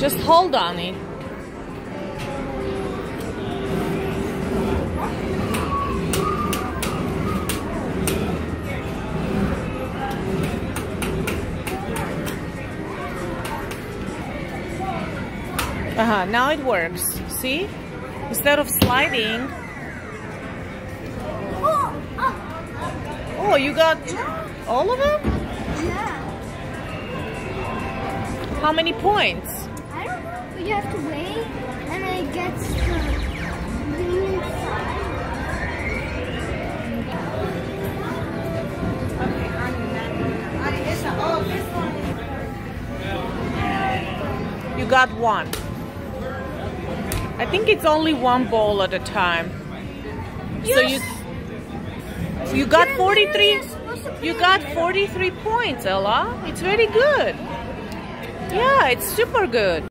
Just hold on it. Uh-huh, now it works. See? Instead of sliding. Oh, you got all of them? yeah. How many points? You have to wait, and then it gets the thing inside. You got one. I think it's only one bowl at a time. So you you got 43 you're supposed to you got 43 points, Ella. It's very good. Yeah, it's super good.